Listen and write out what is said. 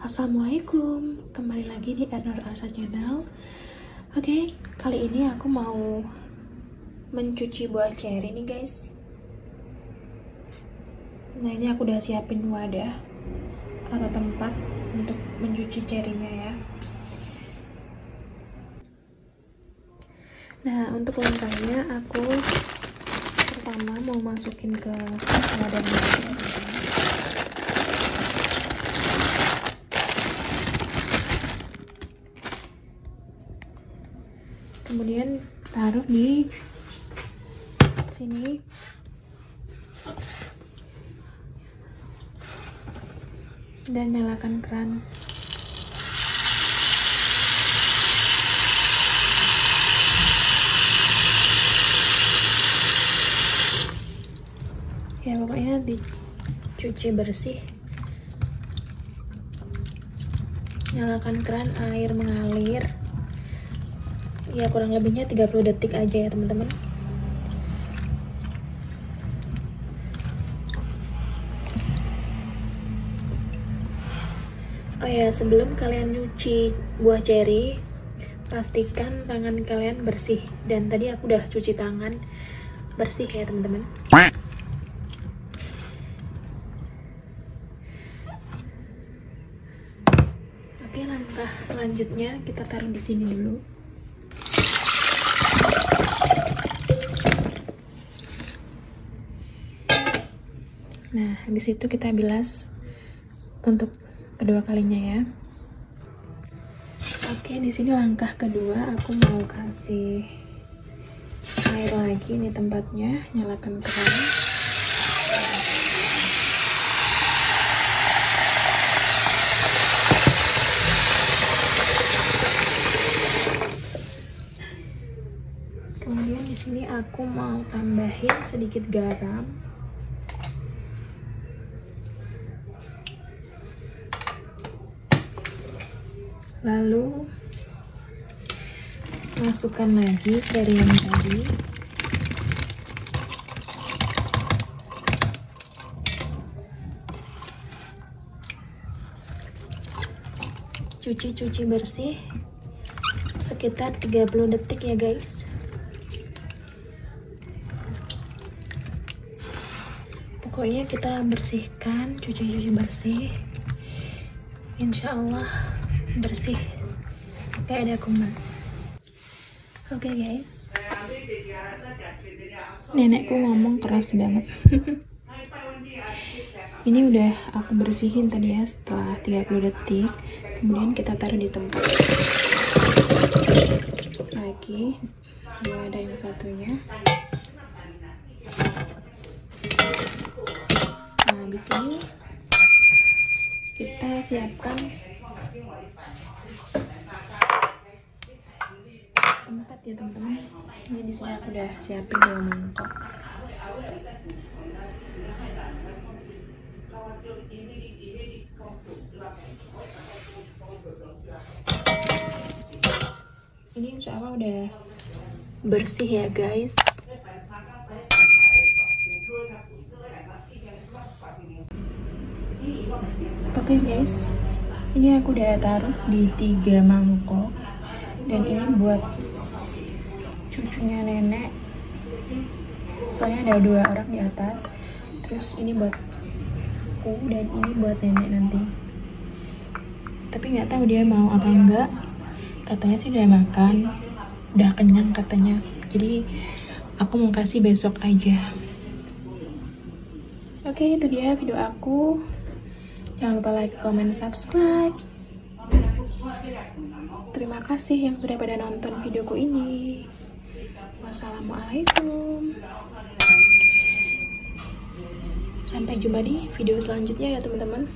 Assalamualaikum, kembali lagi di Ernur Asa Channel. Oke, kali ini aku mau mencuci buah cherry nih guys. Nah ini aku udah siapin wadah atau tempat untuk mencuci cherrynya ya. Nah untuk langkahnya aku pertama mau masukin ke wadahnya. Kemudian taruh di sini. Dan nyalakan keran. Ya pokoknya dicuci bersih. Nyalakan keran air mengalir ya kurang lebihnya 30 detik aja ya teman-teman. Oh ya sebelum kalian nyuci buah cherry pastikan tangan kalian bersih. Dan tadi aku udah cuci tangan bersih ya teman-teman. Oke, langkah selanjutnya kita taruh di sini dulu. Nah, habis itu kita bilas untuk kedua kalinya ya. Oke, di sini langkah kedua aku mau kasih air lagi ini tempatnya, nyalakan keran. Kemudian di sini aku mau tambahin sedikit garam. Lalu masukkan lagi dari yang tadi. Cuci-cuci bersih sekitar 30 detik ya guys. Pokoknya kita bersihkan cuci-cuci bersih. Insya Allah bersih. Kayak ada kuman oke okay, guys. Nenekku ngomong keras banget. Ini udah aku bersihin tadi ya setelah 30 detik. Kemudian kita taruh di tempat. Lagi. Dua ada yang satunya. Nah habis ini kita siapkan tempat ya teman-teman. Ini di sini aku udah siapin dua mangkok. Ini insya Allah udah bersih ya guys. Oke okay, guys ini aku udah taruh di tiga mangkok. Dan ini buat cucunya nenek. Soalnya ada dua orang di atas. Terus ini buat aku dan ini buat nenek nanti. Tapi nggak tahu dia mau atau enggak. Katanya sih udah makan. Udah kenyang katanya. Jadi aku mau kasih besok aja. Oke itu dia video aku Jangan lupa like, comment, subscribe. Terima kasih yang sudah pada nonton videoku ini. Wassalamualaikum. Sampai jumpa di video selanjutnya ya teman-teman.